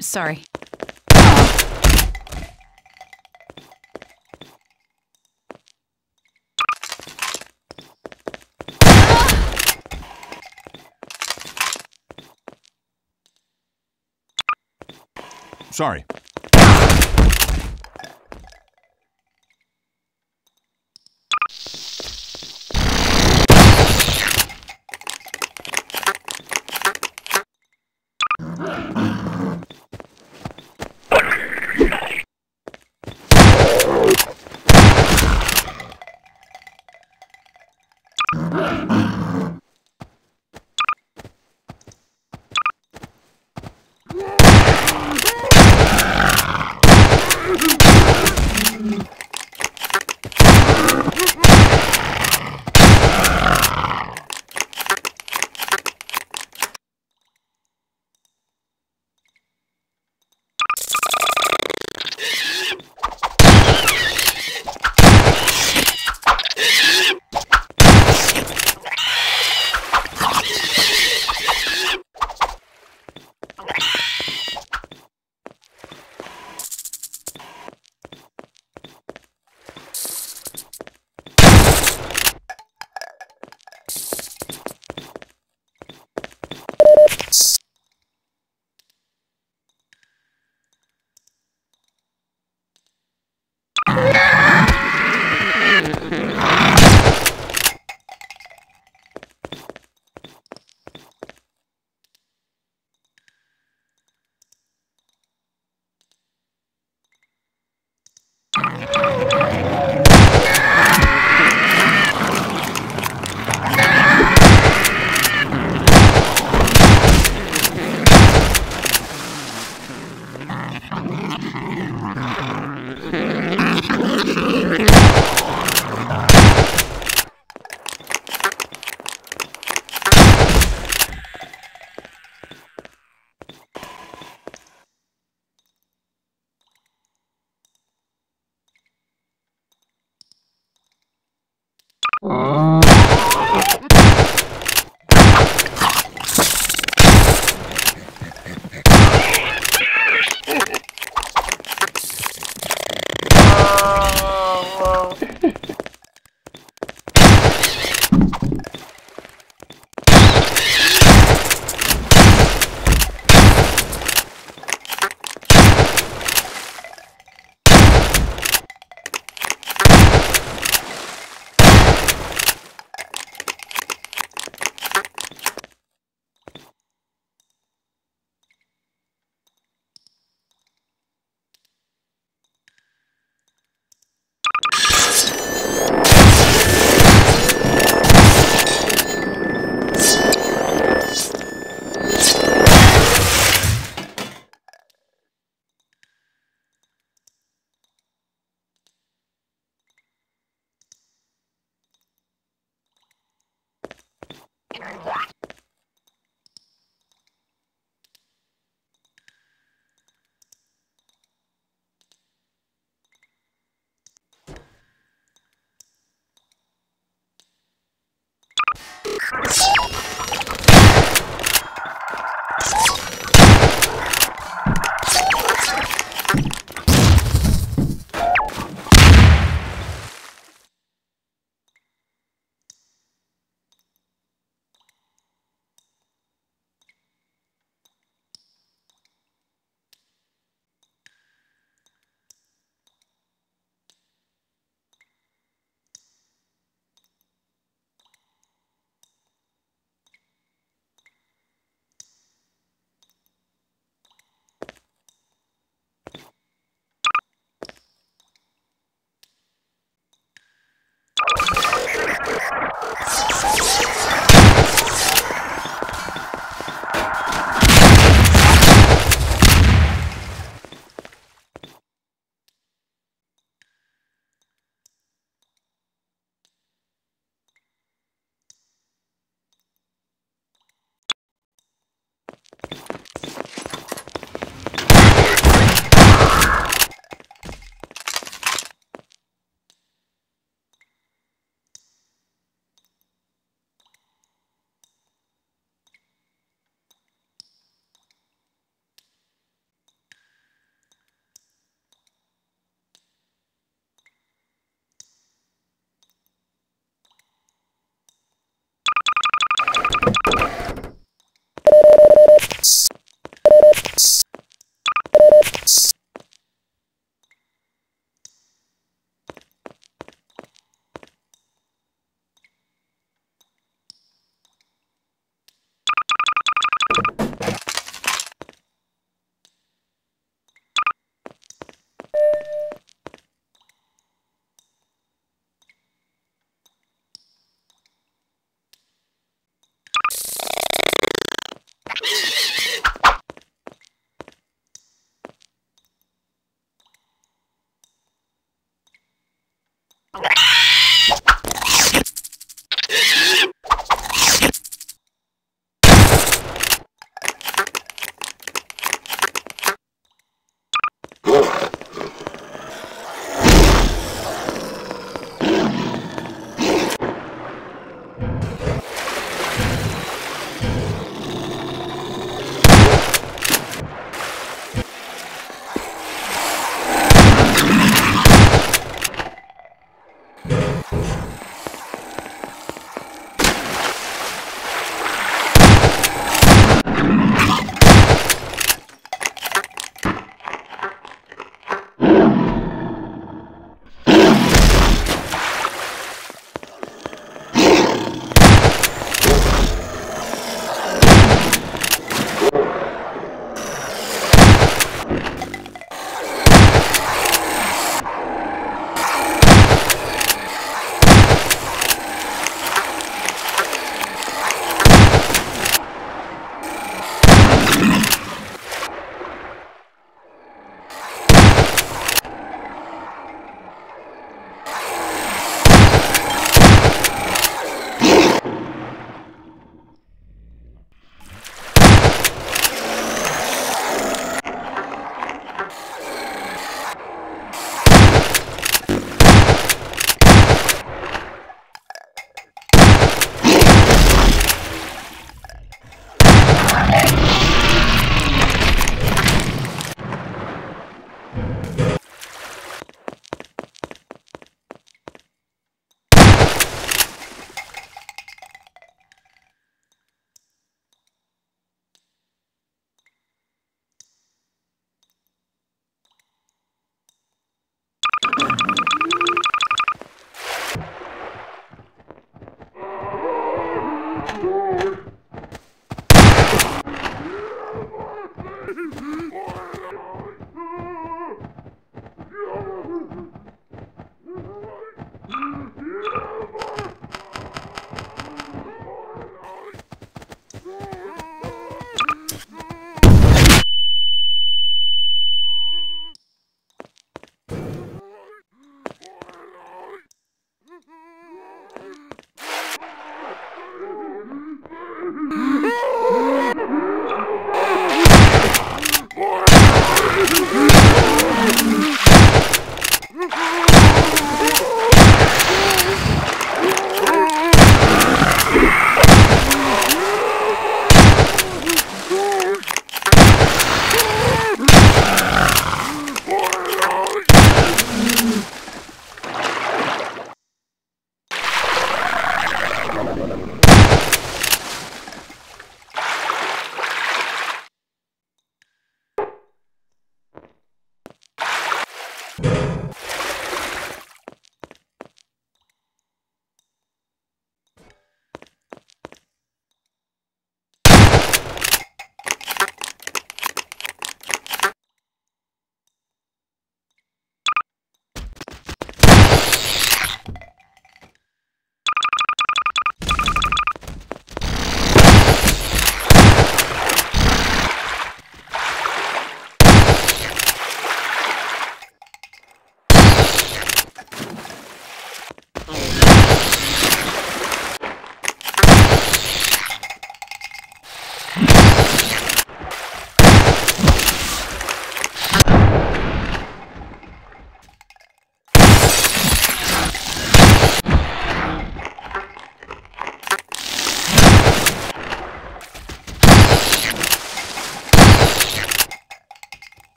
Sorry. Sorry.